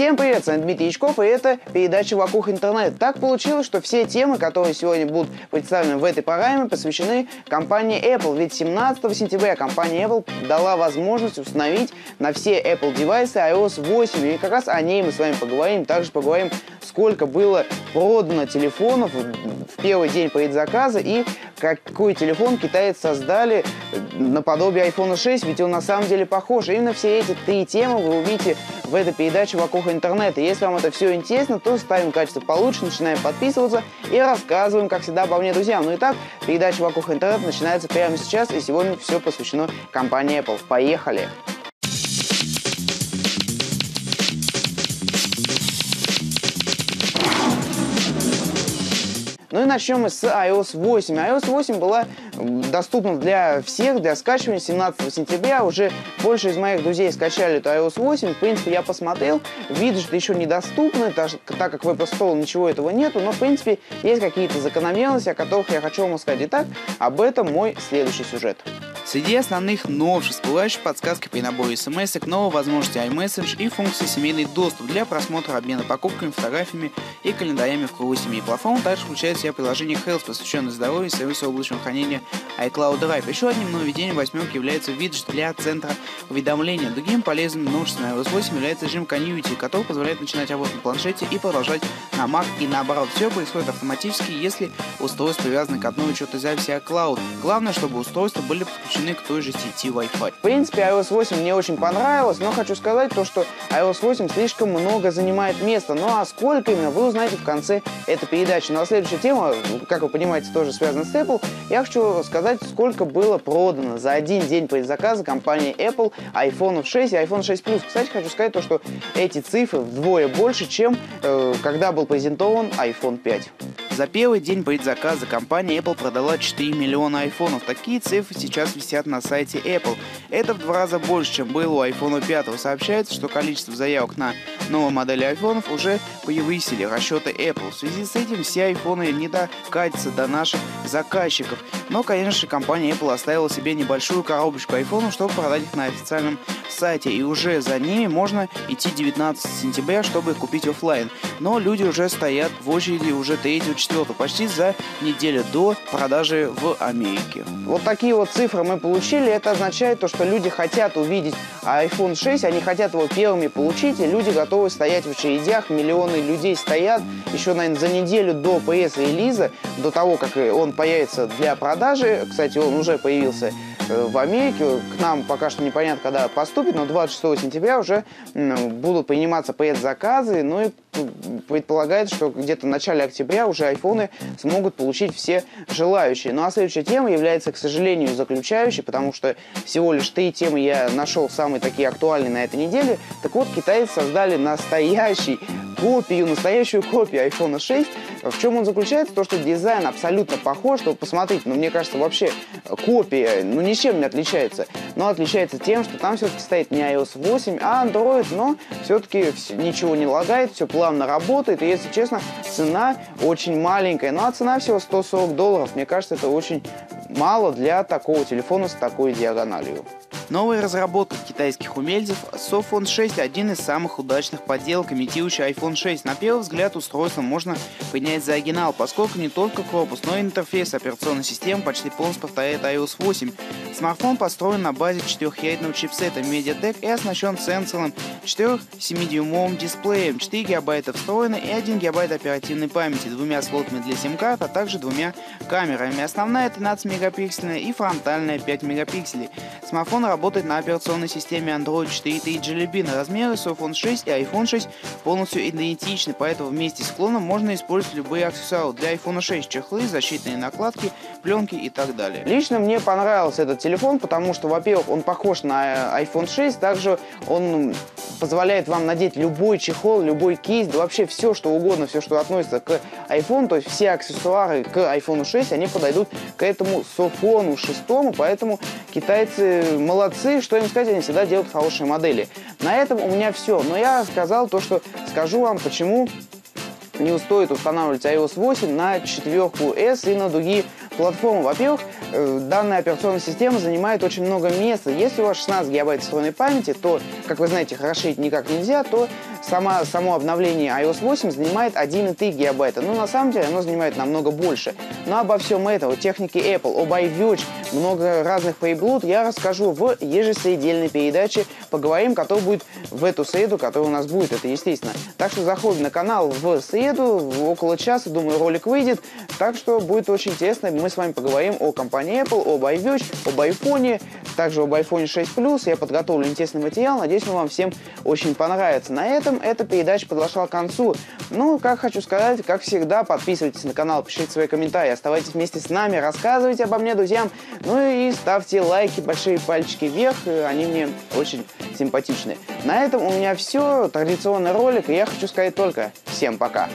Всем привет, с вами Дмитрий Ячков, и это передача «Вокруг интернет». Так получилось, что все темы, которые сегодня будут представлены в этой программе, посвящены компании Apple. Ведь 17 сентября компания Apple дала возможность установить на все Apple девайсы iOS 8. И как раз о ней мы с вами поговорим. Также поговорим, сколько было продано телефонов в первый день предзаказа и какой телефон китайцы создали наподобие iPhone 6, ведь он на самом деле похож. Именно все эти три темы вы увидите в этой передаче «Вокруг интернета». Если вам это все интересно, то ставим качество получше, начинаем подписываться и рассказываем, как всегда, обо мне друзьям. Ну и так, передача «Вокруг интернета» начинается прямо сейчас, и сегодня все посвящено компании Apple. Поехали! Ну и начнем мы с iOS 8. iOS 8 была доступна для всех, для скачивания 17 сентября. Уже больше из моих друзей скачали эту iOS 8. В принципе, я посмотрел, виджеты еще недоступны, так, так как в Apple Store ничего этого нету, но в принципе есть какие-то закономерности, о которых я хочу вам сказать. Итак, об этом мой следующий сюжет. Среди основных новшеств всплывающие подсказки при наборе смс, новые возможности iMessage и функции семейный доступ для просмотра обмена покупками, фотографиями и календарями в кругу семьи. Платформа также включает в себя приложение Health, посвященное здоровью и сервису облачного хранения iCloud Drive. Еще одним нововведением восьмерки является виджет для центра уведомления. Другим полезным новшеством iOS 8 является режим Community, который позволяет начинать работу на планшете и продолжать на Mac и наоборот. Все происходит автоматически, если устройство привязано к одной учетной записи iCloud. Главное, чтобы устройства были подключены подключены к той же сети Wi-Fi. В принципе, iOS 8 мне очень понравилось, но хочу сказать то, что iOS 8 слишком много занимает места. Ну а сколько именно, вы узнаете в конце этой передачи. Ну а следующая тема, как вы понимаете, тоже связана с Apple. Я хочу сказать, сколько было продано за один день предзаказа компании Apple iPhone 6 и iPhone 6 Plus. Кстати, хочу сказать то, что эти цифры вдвое больше, чем э, когда был презентован iPhone 5. За первый день предзаказа компания Apple продала 4 миллиона айфонов. Такие цифры сейчас висят на сайте Apple. Это в два раза больше, чем было у iPhone 5. Сообщается, что количество заявок на новые модели айфонов уже превысили расчеты Apple. В связи с этим все айфоны не докатятся до наших заказчиков. Но, конечно же, компания Apple оставила себе небольшую коробочку айфонов, чтобы продать их на официальном сайте. И уже за ними можно идти 19 сентября, чтобы купить офлайн. Но люди уже стоят в очереди уже 3-4 4 почти за неделю до продажи в Америке. Вот такие вот цифры мы получили. Это означает то, что люди хотят увидеть iPhone 6, они хотят его первыми получить, и люди готовы стоять в очередях. Миллионы людей стоят еще, наверное, за неделю до PS-релиза, до того, как он появится для продажи. Кстати, он уже появился в Америке. К нам пока что непонятно, когда поступит, но 26 сентября уже будут приниматься PS-заказы. Ну и предполагается, что где-то в начале октября уже айфоны смогут получить все желающие. Ну а следующая тема является, к сожалению, заключающей, потому что всего лишь три темы я нашел самые такие актуальные на этой неделе. Так вот, китайцы создали настоящий копию, настоящую копию iPhone 6. В чем он заключается? То, что дизайн абсолютно похож, что посмотрите, ну мне кажется, вообще копия, ну ничем не отличается. Но отличается тем, что там все-таки стоит не iOS 8, а Android, но все-таки ничего не лагает, все плавно работает. И если честно, цена очень маленькая. Ну а цена всего 140 долларов. Мне кажется, это очень мало для такого телефона с такой диагональю. Новая разработка китайских умельцев Sophone 6 один из самых удачных подделок, имитирующий iPhone 6. На первый взгляд устройство можно принять за оригинал, поскольку не только корпус, но и интерфейс операционной системы почти полностью повторяет iOS 8. Смартфон построен на базе 4-ядерного чипсета MediaTek и оснащен сенсорным 4-7-дюймовым дисплеем, 4 гигабайта встроенной и 1 гигабайт оперативной памяти, двумя слотами для сим-карт, а также двумя камерами. Основная 13 мегапиксельная и фронтальная 5 мегапикселей. Смартфон работает работает на операционной системе Android 4.3 Jelly Bean. Размеры с iPhone 6 и iPhone 6 полностью идентичны, поэтому вместе с клоном можно использовать любые аксессуары для iPhone 6, чехлы, защитные накладки, пленки и так далее. Лично мне понравился этот телефон, потому что, во-первых, он похож на iPhone 6, также он позволяет вам надеть любой чехол, любой кейс, да вообще все, что угодно, все, что относится к iPhone, то есть все аксессуары к iPhone 6, они подойдут к этому софону 6, поэтому китайцы молодцы, что им сказать, они всегда делают хорошие модели. На этом у меня все, но я сказал то, что скажу вам, почему не стоит устанавливать iOS 8 на четверку S и на другие платформы. Во-первых, э, данная операционная система занимает очень много места. Если у вас 16 гигабайт встроенной памяти, то, как вы знаете, расширить никак нельзя, то сама, само обновление iOS 8 занимает 1,3 гигабайта. Но на самом деле оно занимает намного больше. Но обо всем этом, о технике Apple, об iWatch, много разных приблуд я расскажу в ежесредельной передаче «Поговорим», которая будет в эту среду, которая у нас будет, это естественно. Так что заходим на канал в среду, около часа, думаю, ролик выйдет. Так что будет очень интересно. Мы с вами поговорим о компании Apple, об iWatch, об iPhone, также об iPhone 6 Plus. Я подготовлю интересный материал. Надеюсь, он вам всем очень понравится. На этом эта передача подошла к концу. Ну, как хочу сказать, как всегда, подписывайтесь на канал, пишите свои комментарии, оставайтесь вместе с нами, рассказывайте обо мне друзьям. Ну и ставьте лайки, большие пальчики вверх, они мне очень симпатичны. На этом у меня все. Традиционный ролик, и я хочу сказать только всем пока.